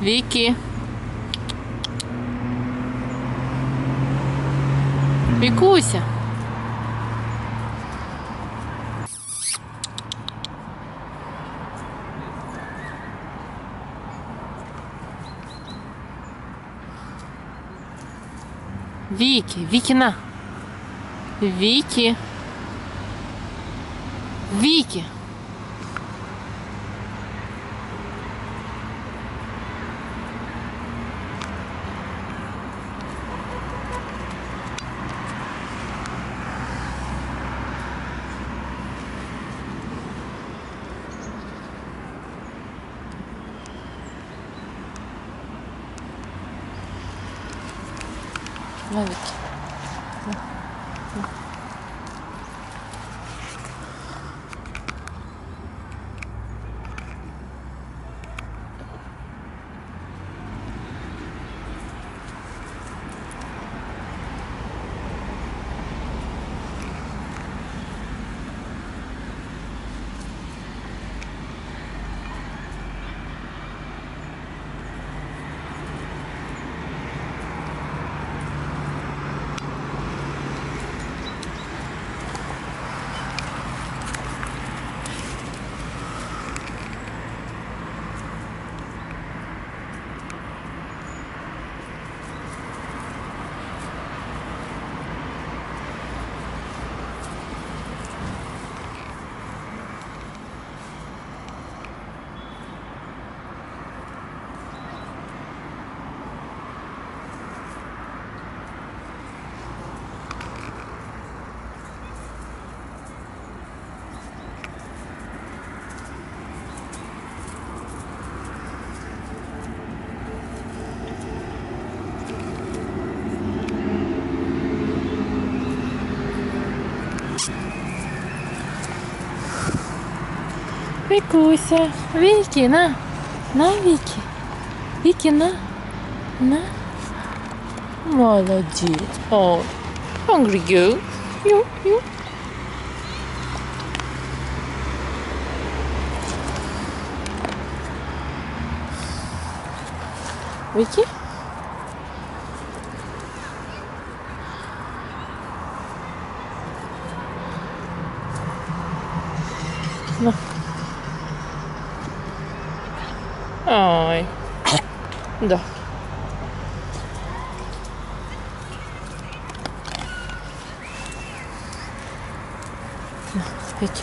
Вики. Викуся. Вики, Вики на. Вики. Вики. На, Вики. Викуся. Вики, на. На, Вики. Вики, на. На. Молодец. О, hungry girl. Ю, ю. Вики? На. Ой. Да. Вики.